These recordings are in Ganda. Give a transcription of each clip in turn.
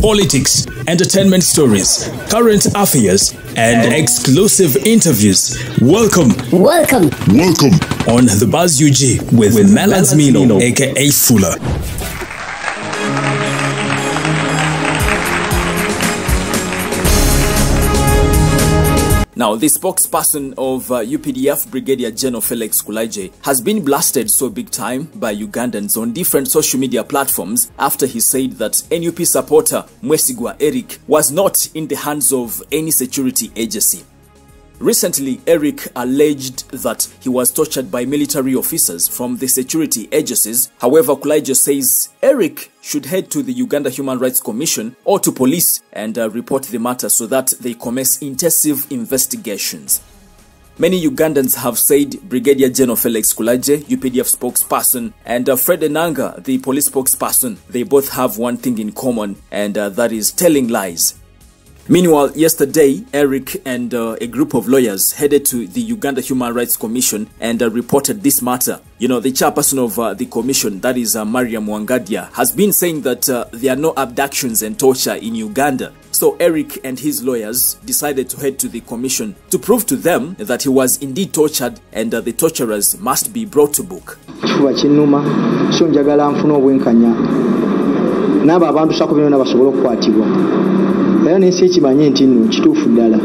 politics, entertainment stories, current affairs, and exclusive interviews. Welcome Welcome. Welcome. on the Buzz UG with, with Melans Mino, aka Fuller. Now, the spokesperson of uh, UPDF Brigadier General Felix Kulaije has been blasted so big time by Ugandans on different social media platforms after he said that NUP supporter Mwesigwa Eric was not in the hands of any security agency. Recently, Eric alleged that he was tortured by military officers from the security agencies. However, Kulaije says Eric should head to the Uganda Human Rights Commission or to police and uh, report the matter so that they commence intensive investigations. Many Ugandans have said Brigadier General Felix Kulaje, UPDF spokesperson, and uh, Fred Enanga, the police spokesperson, they both have one thing in common, and uh, that is telling lies. Meanwhile, yesterday, Eric and uh, a group of lawyers headed to the Uganda Human Rights Commission and uh, reported this matter. You know, the chairperson of uh, the commission, that is uh, Mariam Wangadia, has been saying that uh, there are no abductions and torture in Uganda. So Eric and his lawyers decided to head to the commission to prove to them that he was indeed tortured and uh, the torturers must be brought to book. abantu okukwatibwa era n'ensi ekimanye nti nno kituufu ddala.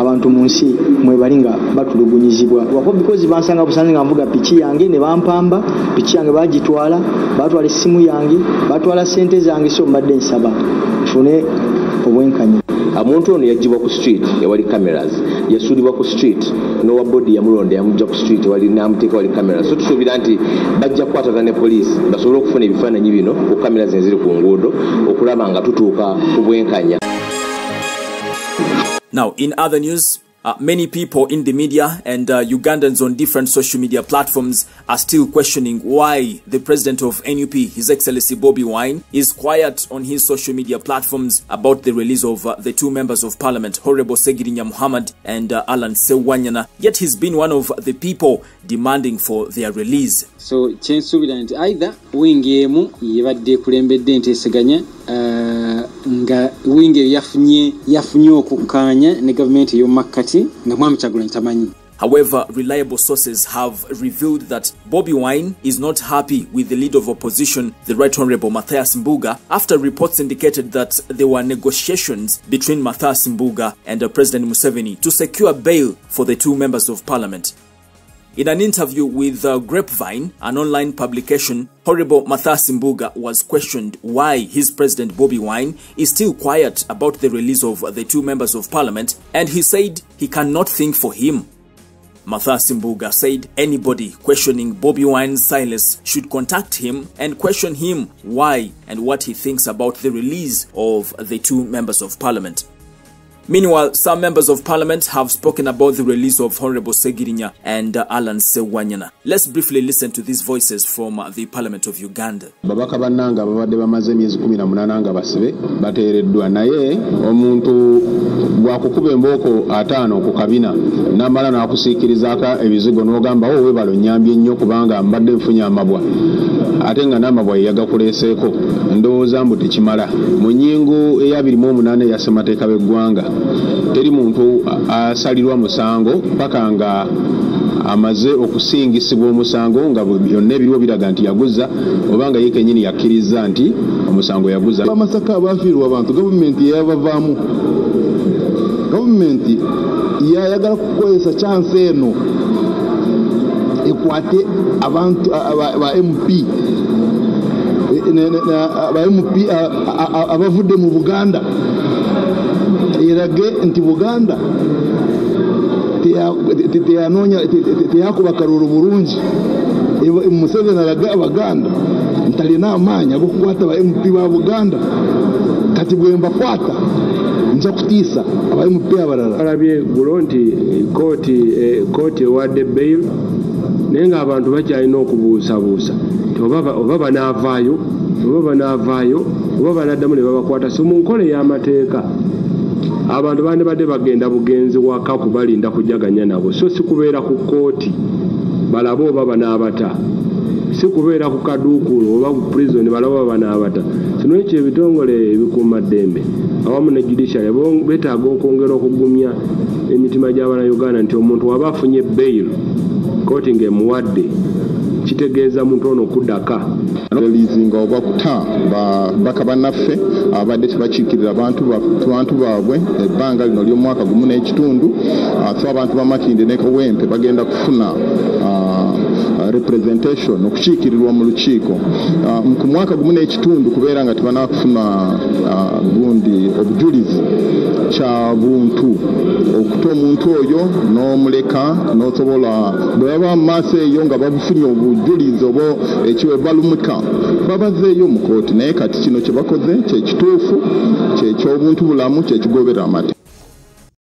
Abantu mu nsi mwebali nga batulugunyizibwa. Wako bikozi bansanga busanze nga nvuga piki yange ne bampamba piki yange bagitwala batwala essimu yange batwala sente zange so mbadde nsaba. Nfune obwenkanya. Omuntu ono yagibwa ku street ewali cameras yasuulibwa ku street nowa bodi yamulonda yamujja ku street namuteeka wali cameras. So tusuubira nti bajja kukwatana ne poliisi basobole okufuna ebifaananyi bino ku cameras eziri ku nguudo okulaba nga tutuuka ku bwenkanya Now, in other news, uh, many people in the media and uh, Ugandans on different social media platforms are still questioning why the president of NUP, His Excellency Bobby Wine, is quiet on his social media platforms about the release of uh, the two members of parliament, Horrible Segirinya Muhammad and uh, Alan Sewanyana. Yet he's been one of the people demanding for their release. so kyensuubira nti aitha wingi emu yebadde ekulembedde enteeseganya nga wingi yafunye yafunye okukkaanya ne gavumenti ey'omumakkati nga mwami tamanyi However, reliable sources have revealed that Bobby Wine is not happy with the leader of opposition, the Right Honorable Matthias Mbuga, after reports indicated that there were negotiations between Matthias Mbuga and uh, President Museveni to secure bail for the two members of parliament. In an interview with uh, Grapevine, an online publication, Horrible Matthias Mbuga was questioned why his president Bobby Wine is still quiet about the release of the two members of parliament, and he said he cannot think for him. Matthias Mbuga said anybody questioning Bobby Wine's silence should contact him and question him why and what he thinks about the release of the two members of parliament. Meanwhile, some members of parliament have spoken about the release of Honorable Segirinya and uh, Alan Sewanyana. Let's briefly listen to these voices from uh, the parliament of Uganda. babaka bannanga babadde bamaze emyezi 18 nga basibe bateereddwa naye omuntu bwakukuba embooko ataano ku kabina namala n'akusiikirizaako ebizigo n'ogamba wo webalo nyambye nnyo kubanga mbadde nfunye amabwa ate nga n'amabwa yeyagakuleeseeko ndowooza mbu tekimala mu nnyingo eya 28 eya ssemateeka b'eggwanga teri muntu asalirwa musango paka nga amaze okusingisibwa omusango nga byonna ebiriwo biraga nti yaguza oba nga ye kenyini yakkiriza nti omusango yaguza. Amasaka abafiirwa abantu gavumenti yeyabavaamu gavumenti yayagala kukozesa chansi eno ekwate abantu aba ba mp E- aba mp abavudde mu buganda erage nti buganda teyakuba kalulu bulungi museveni alaga abaganda nti alina amaanyi ag'okukwata aba mp ba buganda. Kati bwe mbakwata nja kutiisa aba mp abalala. Alabye gulo nti kooti kooti ewadde bail naye ng'abantu bakyalina okubuusabuusa. Ba- oba banaavaayo oba banaavaayo oba banaddamu ne babakwata so mu nkola ey'amateeka abantu bandibadde bagenda bugenzi waka kubalinda kujaganya nabo. So si kubeera ku kooti balabe oba banaabata. Si kubeera ku kaduukulu oba ku prison balaba banaabata. Kino ekyo ebitongole ebikuumaddembe awamu ne judiciary beetaaga okwongera okugumya emitima gy'abanauganda nti omuntu waba afunye bail kooti ng'emuwadde kitegeeza muntu ono kuddaka lizinga oba kuta baka bannaffe abadde tebakiikirira bantu ba- bantu baabwe. Ebbanga lino ly'omwaka gumu n'ekitundu so abantu bamakinde ne kawempe bagenda kufuna representation okukiikirirwa mu lukiiko Ah, ku mwaka gumu n'ekitundu kubeera nga tebanakufuna ah, gundi obujulizi kya buntu. Okuta omuntu oyo n'omuleka n'osobola bwe baba mu maaso eyo nga babufunye obujulizi oba ekiwe balumuka babazeeyo mu kooti naye kati kino kye bakoze kyekituufu kyekyobuntu bulamu kyekigobera amate